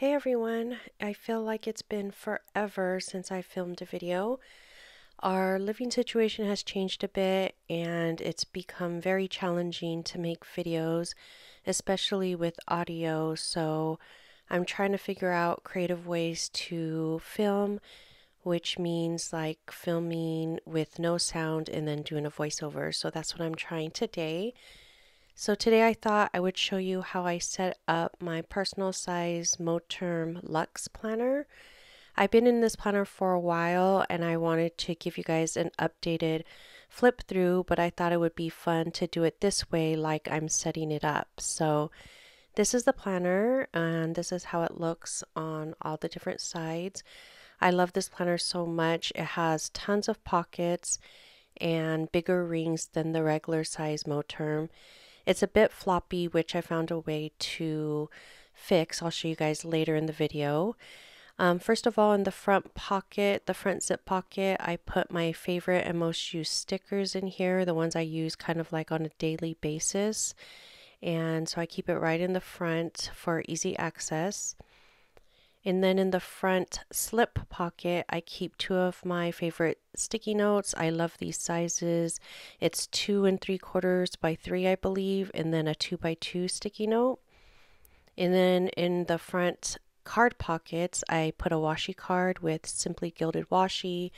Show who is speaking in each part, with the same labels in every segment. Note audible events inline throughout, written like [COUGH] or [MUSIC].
Speaker 1: Hey everyone, I feel like it's been forever since I filmed a video. Our living situation has changed a bit and it's become very challenging to make videos, especially with audio. So I'm trying to figure out creative ways to film, which means like filming with no sound and then doing a voiceover. So that's what I'm trying today. So today I thought I would show you how I set up my personal size Moterm Luxe planner. I've been in this planner for a while and I wanted to give you guys an updated flip through, but I thought it would be fun to do it this way like I'm setting it up. So this is the planner and this is how it looks on all the different sides. I love this planner so much. It has tons of pockets and bigger rings than the regular size Moterm. It's a bit floppy, which I found a way to fix. I'll show you guys later in the video. Um, first of all, in the front pocket, the front zip pocket, I put my favorite and most used stickers in here, the ones I use kind of like on a daily basis. And so I keep it right in the front for easy access. And then in the front slip pocket, I keep two of my favorite sticky notes. I love these sizes. It's two and three quarters by three, I believe, and then a two by two sticky note. And then in the front card pockets, I put a washi card with Simply Gilded Washi,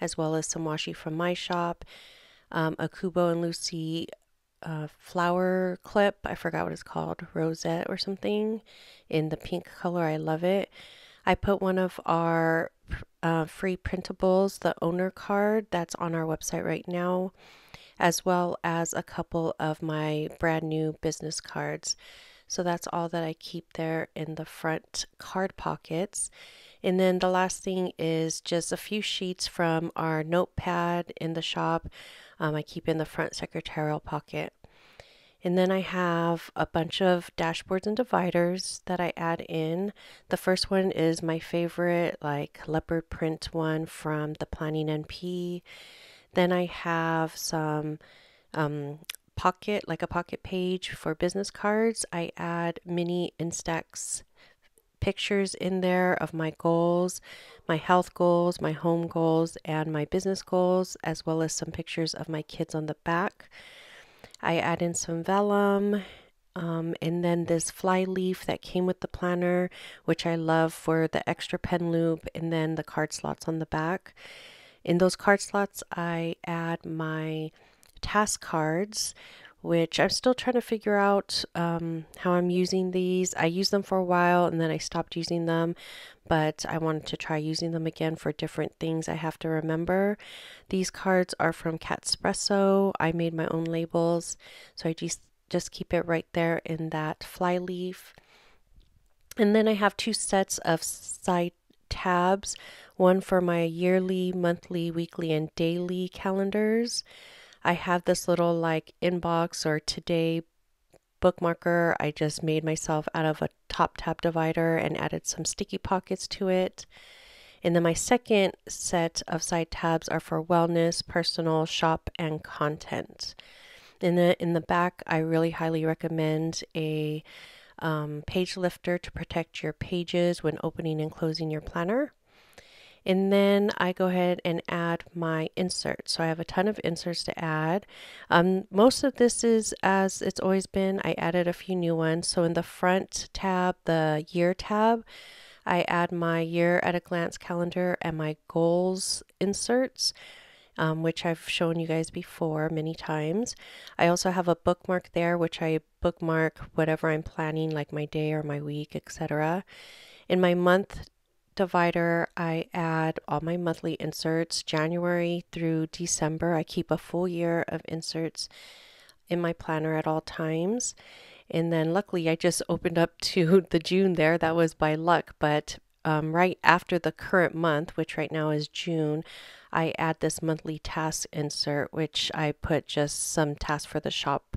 Speaker 1: as well as some washi from my shop, um, a Kubo and Lucy uh, flower clip. I forgot what it's called, rosette or something, in the pink color. I love it. I put one of our uh, free printables, the owner card that's on our website right now, as well as a couple of my brand new business cards. So that's all that I keep there in the front card pockets. And then the last thing is just a few sheets from our notepad in the shop. Um, I keep in the front secretarial pocket. And then I have a bunch of dashboards and dividers that I add in. The first one is my favorite, like leopard print one from the Planning NP. Then I have some um, pocket, like a pocket page for business cards. I add mini Instax pictures in there of my goals, my health goals, my home goals, and my business goals, as well as some pictures of my kids on the back. I add in some vellum um, and then this fly leaf that came with the planner, which I love for the extra pen loop and then the card slots on the back. In those card slots, I add my task cards, which I'm still trying to figure out um, how I'm using these. I used them for a while and then I stopped using them, but I wanted to try using them again for different things I have to remember. These cards are from Catspresso. I made my own labels, so I just just keep it right there in that fly leaf. And then I have two sets of side tabs, one for my yearly, monthly, weekly, and daily calendars. I have this little like inbox or today bookmarker I just made myself out of a top tab divider and added some sticky pockets to it. And then my second set of side tabs are for wellness, personal, shop, and content. In the in the back, I really highly recommend a um, page lifter to protect your pages when opening and closing your planner. And then I go ahead and add my inserts. So I have a ton of inserts to add. Um, most of this is as it's always been. I added a few new ones. So in the front tab, the year tab, I add my year at a glance calendar and my goals inserts. Um, which I've shown you guys before many times. I also have a bookmark there, which I bookmark whatever I'm planning, like my day or my week, etc. In my month divider, I add all my monthly inserts January through December. I keep a full year of inserts in my planner at all times. And then luckily, I just opened up [LAUGHS] to the June there. That was by luck. But um, right after the current month, which right now is June, I add this monthly task insert, which I put just some tasks for the shop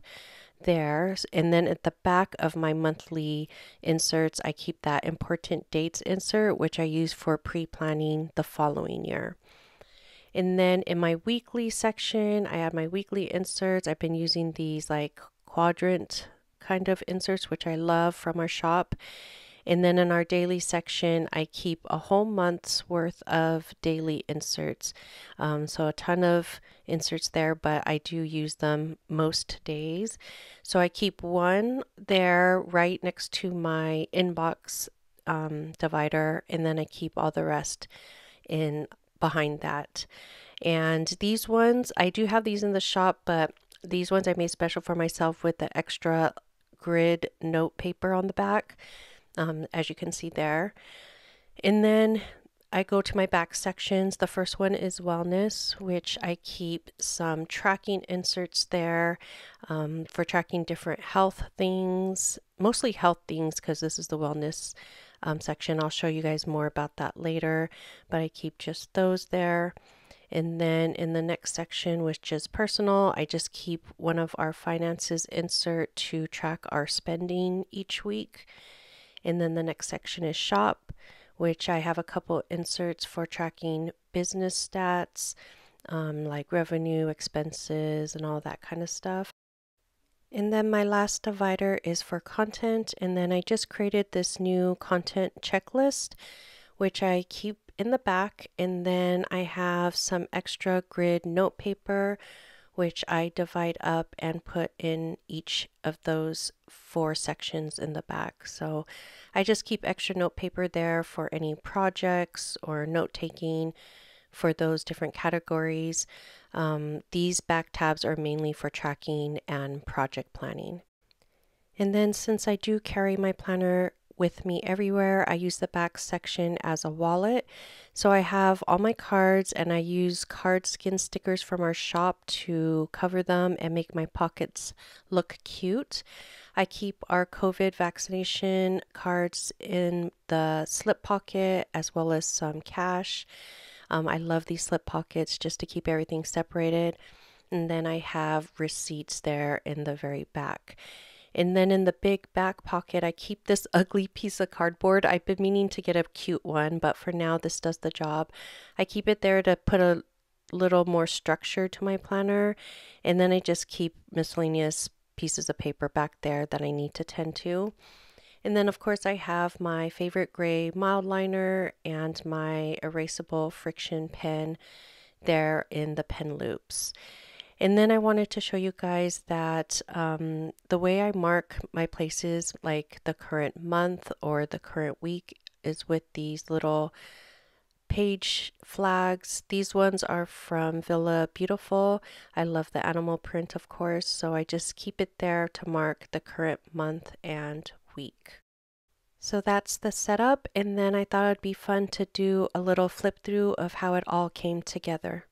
Speaker 1: there. And then at the back of my monthly inserts, I keep that important dates insert, which I use for pre planning the following year. And then in my weekly section, I add my weekly inserts. I've been using these like quadrant kind of inserts, which I love from our shop. And then in our daily section, I keep a whole month's worth of daily inserts. Um, so a ton of inserts there, but I do use them most days. So I keep one there right next to my inbox um, divider, and then I keep all the rest in behind that. And these ones, I do have these in the shop, but these ones I made special for myself with the extra grid note paper on the back, um, as you can see there. And then I go to my back sections. The first one is wellness, which I keep some tracking inserts there um, for tracking different health things, mostly health things because this is the wellness um, section. I'll show you guys more about that later, but I keep just those there. And then in the next section, which is personal, I just keep one of our finances insert to track our spending each week. And then the next section is shop, which I have a couple inserts for tracking business stats, um, like revenue, expenses, and all that kind of stuff. And then my last divider is for content. And then I just created this new content checklist, which I keep in the back. And then I have some extra grid note paper, which I divide up and put in each of those four sections in the back. So I just keep extra note paper there for any projects or note taking for those different categories. Um, these back tabs are mainly for tracking and project planning. And then since I do carry my planner with me everywhere, I use the back section as a wallet. So I have all my cards and I use card skin stickers from our shop to cover them and make my pockets look cute. I keep our COVID vaccination cards in the slip pocket as well as some cash. Um, I love these slip pockets just to keep everything separated. And then I have receipts there in the very back. And then in the big back pocket, I keep this ugly piece of cardboard. I've been meaning to get a cute one, but for now, this does the job. I keep it there to put a little more structure to my planner. And then I just keep miscellaneous pieces of paper back there that I need to tend to. And then of course I have my favorite gray Mildliner and my erasable friction pen there in the pen loops. And then I wanted to show you guys that um, the way I mark my places, like the current month or the current week, is with these little page flags. These ones are from Villa Beautiful. I love the animal print, of course, so I just keep it there to mark the current month and week. So that's the setup, and then I thought it'd be fun to do a little flip through of how it all came together.